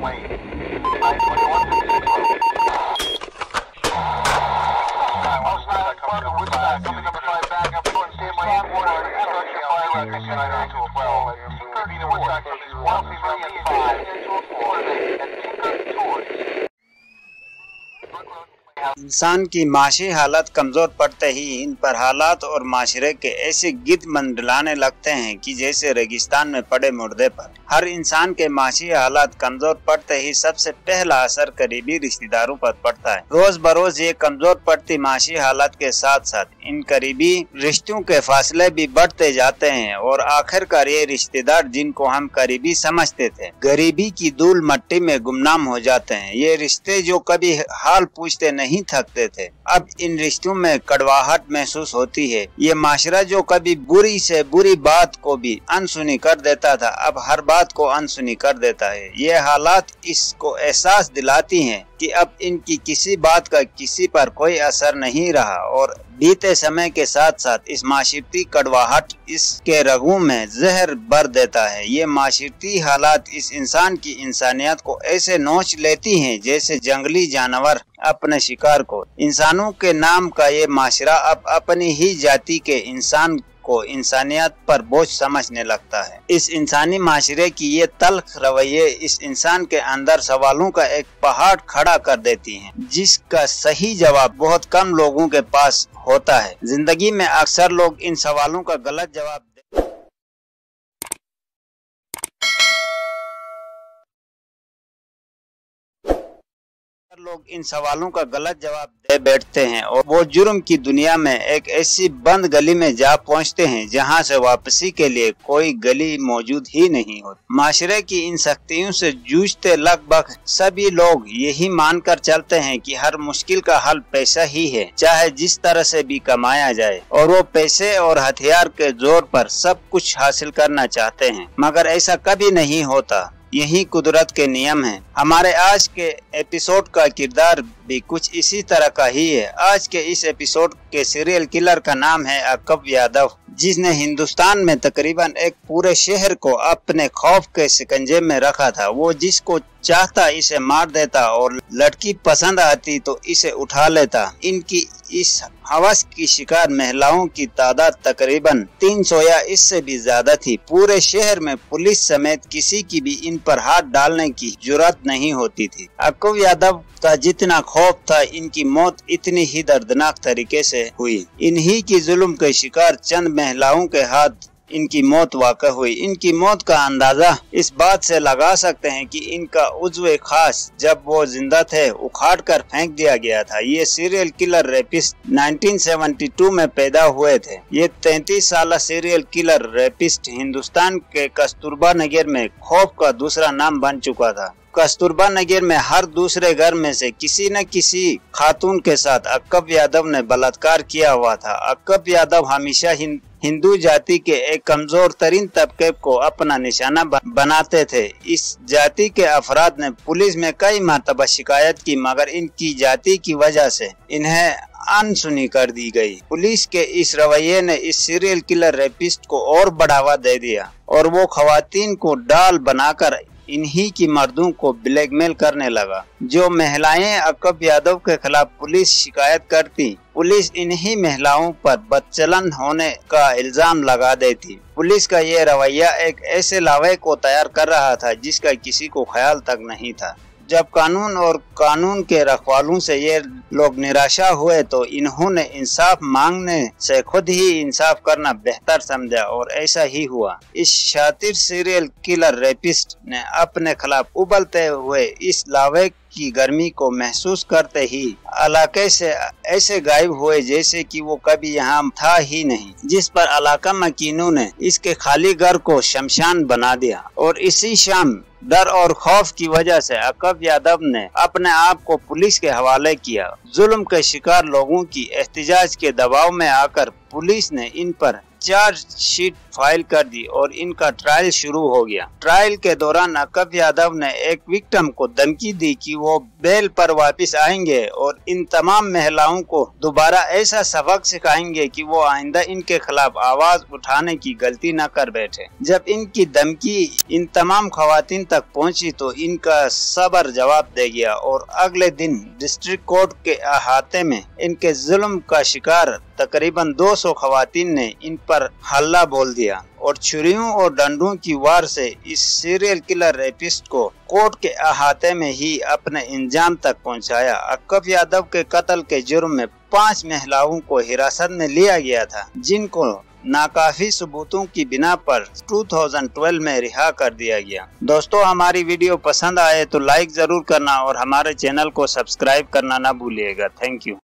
Wayne. इंसान की माशी हालत कमज़ोर पड़ते ही इन पर हालात और माशरे के ऐसे गिद मंडलाने लगते हैं कि जैसे रेगिस्तान में पड़े मुर्दे पर। हर इंसान के माशी हालात कमज़ोर पड़ते ही सबसे पहला असर करीबी रिश्तेदारों पर पड़ता है। रोज बरोज ये कमज़ोर पड़ती माशी हालात के साथ साथ इन करीबी रिश्तों के फासले भी बढ़ते जाते हैं और आखिरकार ये रिश्तेदार जिनको हम करीबी समझते थे, गरीबी की धूल मट्टी में गुमनाम हो जाते हैं। ये रिश्ते जो कभी हाल पूछते नहीं थकते थे। अब इन रिश्तों में कड़वाहट महसूस होती है। ये माशरा जो कभी बुरी से बुरी बात को भी अनसुनी कर देता था, अब हर बात को अनसुनी कर देता है। ये हालात इसको एहसास दिलाती हैं कि अब इनकी किसी बात का किसी पर कोई असर नहीं रहा और बीते समय के साथ साथ इस माशरती कड़वाहट इसके रगों में जहर भर देता है। ये माशरती हालात इस इंसान की इंसानियत को ऐसे नोच लेती हैं जैसे जंगली जानवर अपने शिकार को। इंसानों के नाम का ये माशरा अब अपनी ही जाति के इंसान को इंसानियत पर बोझ समझने लगता है। इस इंसानी माशरे की ये तल्ख रवैये इस इंसान के अंदर सवालों का एक पहाड़ खड़ा कर देती हैं, जिसका सही जवाब बहुत कम लोगों के पास होता है। ज़िंदगी में अक्सर लोग इन सवालों का गलत जवाब लोग इन सवालों का गलत जवाब दे बैठते हैं और वो जुर्म की दुनिया में एक ऐसी बंद गली में जा पहुँचते हैं जहाँ से वापसी के लिए कोई गली मौजूद ही नहीं होती। माशरे की इन सख्तियों से जूझते लगभग सभी लोग यही मानकर चलते हैं कि हर मुश्किल का हल पैसा ही है, चाहे जिस तरह से भी कमाया जाए। और वो पैसे और हथियार के ज़ोर पर सब कुछ हासिल करना चाहते हैं, मगर ऐसा कभी नहीं होता। यही कुदरत के नियम हैं। हमारे आज के एपिसोड का किरदार भी कुछ इसी तरह का ही है। आज के इस एपिसोड के सीरियल किलर का नाम है अकब यादव, जिसने हिंदुस्तान में तकरीबन एक पूरे शहर को अपने खौफ के सिकंजे में रखा था। वो जिसको चाहता इसे मार देता और लड़की पसंद आती तो इसे उठा लेता। इनकी इस हवस की शिकार महिलाओं की तादाद तकरीबन 300 या इससे भी ज़्यादा थी। पूरे शहर में पुलिस समेत किसी की भी इन पर हाथ डालने की ज़रूरत नहीं होती थी। अकुब यादव का जितना खौफ था, इनकी मौत इतनी ही दर्दनाक तरीके से हुई। इन्हीं की जुल्म के शिकार चंद महिलाओं के हाथ इनकी मौत वाक़ हुई। इनकी मौत का अंदाज़ा इस बात से लगा सकते हैं कि इनका उज्व खास जब वो ज़िंदा थे, उखाड़ कर फेंक दिया गया था। ये सीरियल किलर रेपिस्ट 1972 में पैदा हुए थे। ये 33 साल सीरियल किलर रेपिस्ट हिंदुस्तान के कस्तूरबा नगर में खौफ का दूसरा नाम बन चुका था। कस्तूरबा नगर में हर दूसरे घर में से किसी न किसी खातून के साथ अक्कब यादव ने बलात्कार किया हुआ था। अक्कब यादव हमेशा हिंदू जाति के एक कमज़ोर तरीन तबके को अपना निशाना बनाते थे। इस जाति के अफराद ने पुलिस में कई मरतबा शिकायत की, मगर इनकी जाति की वजह से इन्हें अनसुनी कर दी गई। पुलिस के इस रवैये ने इस सीरियल किलर रेपिस्ट को और बढ़ावा दे दिया, और वो खातन को डाल बनाकर इन्हीं की मर्दों को ब्लैकमेल करने लगा। जो महिलाएँ अकब यादव के खिलाफ पुलिस शिकायत करती, पुलिस इन्हीं महिलाओं पर बदचलन होने का इल्ज़ाम लगा देती। पुलिस का ये रवैया एक ऐसे लावे को तैयार कर रहा था जिसका किसी को ख्याल तक नहीं था। जब कानून और कानून के रखवालों से ये लोग निराशा हुए तो इन्होंने इंसाफ मांगने से खुद ही इंसाफ करना बेहतर समझा और ऐसा ही हुआ। इस शातिर सीरियल किलर रेपिस्ट ने अपने खिलाफ उबलते हुए इस लावे की गर्मी को महसूस करते ही इलाके से ऐसे गायब हुए जैसे कि वो कभी यहाँ था ही नहीं, जिस पर इलाका मकीनों ने इसके खाली घर को शमशान बना दिया। और इसी शाम डर और खौफ की वजह से अकब यादव ने अपने आप को पुलिस के हवाले किया। जुल्म के शिकार लोगों की एहतजाज के दबाव में आकर पुलिस ने इन पर चार्ज शीट फ़ाइल कर दी और इनका ट्रायल शुरू हो गया। ट्रायल के दौरान अकब यादव ने एक विक्टिम को धमकी दी कि वो बेल पर वापस आएँगे और इन तमाम महिलाओं को दोबारा ऐसा सबक सिखाएँगे कि वो आइंदा इनके खिलाफ आवाज़ उठाने की गलती न कर बैठे। जब इनकी धमकी इन तमाम खातन तक पहुँची तो इनका सबर जवाब दे गया और अगले दिन डिस्ट्रिक्ट कोर्ट के अहाते में इनके जुल्म का शिकार तकरीबन 200 खातन ने इन पर हल्ला बोल दिया और छुरियों और डंडों की वार से इस सीरियल किलर रेपिस्ट को कोर्ट के अहाते में ही अपने इंजाम तक पहुँचाया। अक्कब यादव के कत्ल के जुर्म में पाँच महिलाओं को हिरासत में लिया गया था, जिनको नाकाफी सबूतों की बिना पर 2012 में रिहा कर दिया गया। दोस्तों, हमारी वीडियो पसंद आए तो लाइक ज़रूर करना और हमारे चैनल को सब्सक्राइब करना ना भूलिएगा। Thank you.